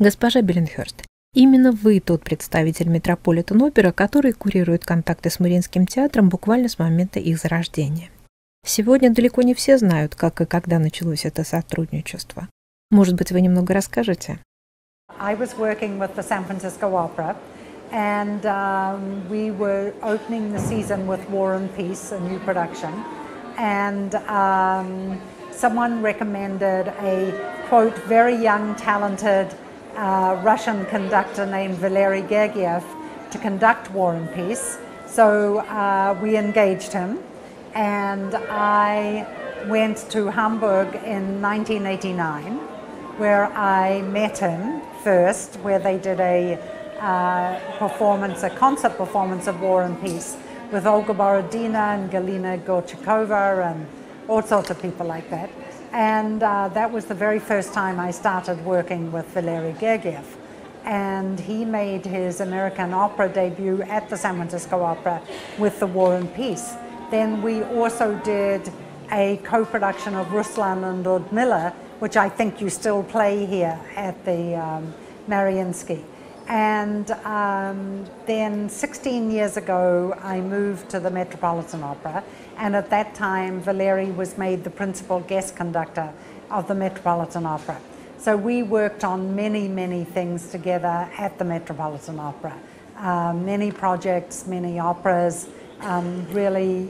Госпожа Белленхерст, именно вы тот представитель Метрополитен Опера, который курирует контакты с Мариинским театром буквально с момента их зарождения. Сегодня далеко не все знают, как и когда началось это сотрудничество. Может быть, вы немного расскажете? I was working with the San Francisco Opera, and um, we were opening the season with War and Peace, a new production, and um, someone recommended a quote very young, talented uh, Russian conductor named Valery Gergiev to conduct War and Peace. So uh, we engaged him, and I went to Hamburg in 1989, where I met him first, where they did a uh, performance, a concert performance of War and Peace with Olga Borodina and Galina Gorchakova and all sorts of people like that. And uh, that was the very first time I started working with Valery Gergiev. And he made his American opera debut at the San Francisco Opera with the War and Peace. Then we also did a co-production of Ruslan and Ludmilla, which I think you still play here at the um, Mariinsky. And um, then 16 years ago, I moved to the Metropolitan Opera. And at that time, Valeri was made the principal guest conductor of the Metropolitan Opera. So we worked on many, many things together at the Metropolitan Opera. Uh, many projects, many operas. Um, really,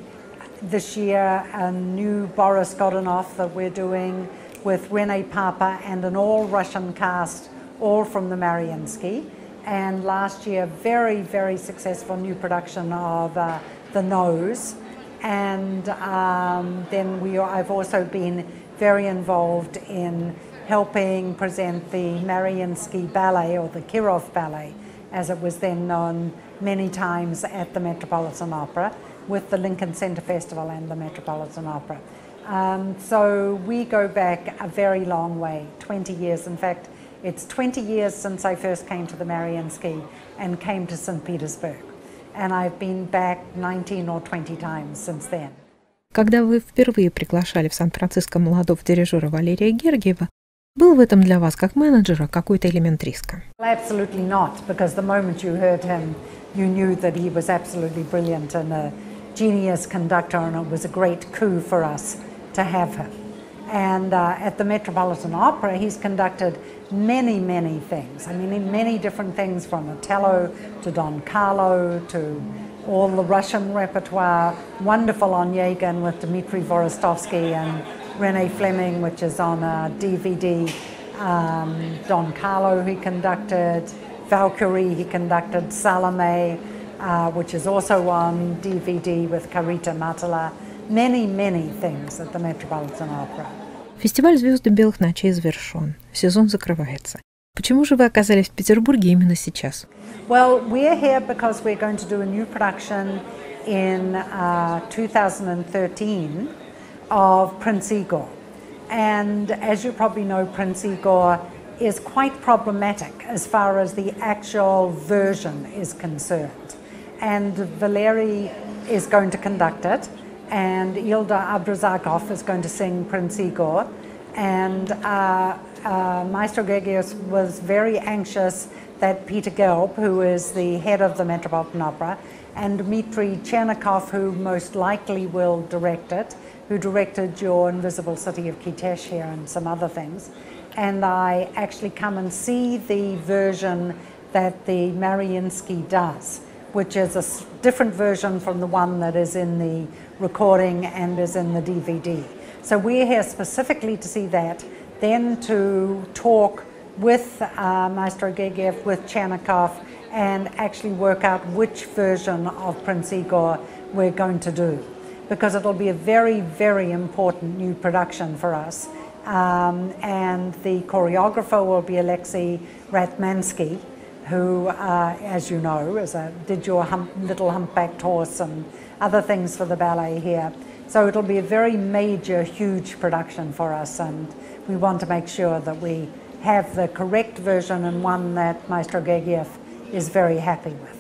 this year, a new Boris Godunov that we're doing with Rene Pape and an all Russian cast, all from the Mariinsky and last year very very successful new production of uh, the nose and um, then we I've also been very involved in helping present the Mariinsky Ballet or the Kirov Ballet as it was then known many times at the Metropolitan Opera with the Lincoln Center Festival and the Metropolitan Opera. Um, so we go back a very long way, 20 years. In fact, it's 20 years since I first came to the Mariinsky and came to St. Petersburg. And I've been back 19 or 20 times since then. Когда вы впервые приглашали в Сан-Франциско молодого дирижера Валерия Гергиева, был в этом для вас как менеджера какой-то элемент риска? Absolutely not, because the moment you heard him, you knew that he was absolutely brilliant and a genius conductor, and it was a great coup for us to have him. And uh, at the Metropolitan Opera, he's conducted many, many things. I mean, many different things from Otello to Don Carlo to all the Russian repertoire. Wonderful Onegin with Dmitry Hvorostovsky and Rene Fleming, which is on a DVD. Um, Don Carlo, he conducted. Valkyrie, he conducted. Salome, uh, which is also on DVD with Karita Mattila Many, many things at the Metropolitan Opera. Фестиваль «Звезды белых ночей» завершен. Сезон закрывается. Почему же вы оказались в Петербурге именно сейчас? Well, we're here because we're going to do a new production in uh, 2013 of Prince Igor. And as you probably know, Prince Igor is quite problematic as far as the actual version is concerned. And Valery is going to conduct it. and Ildar Abdrazakov is going to sing Prince Igor. And uh, uh, Maestro Gergiev was very anxious that Peter Gelb, who is the head of the Metropolitan Opera, and Dmitry Tcherniakov, who most likely will direct it, who directed Your Invisible City of Kitezh here and some other things. And I actually come and see the version that the Mariinsky does, which is a different version from the one that is in the recording and is in the DVD. So we're here specifically to see that, then to talk with uh, Maestro Gergiev, with Tcherniakov, and actually work out which version of Prince Igor we're going to do. Because it'll be a very, very important new production for us. Um, and the choreographer will be Alexei Ratmansky, who, uh, as you know, is a, did your hump, little humpbacked horse and other things for the ballet here. So it'll be a very major, huge production for us, and we want to make sure that we have the correct version and one that Maestro Gergiev is very happy with.